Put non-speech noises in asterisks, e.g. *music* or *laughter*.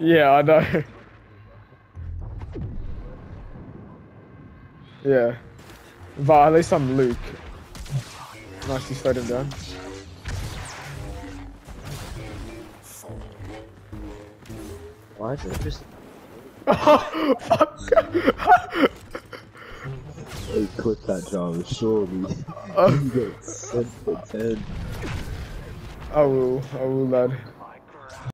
Yeah, I know. yeah. But at least I'm Luke. Nice, you slowed him down. Why is it just Oh, *laughs* fuck. They quit that job, surely. Oh. *laughs* you get sent for 10. I will, I will, lad.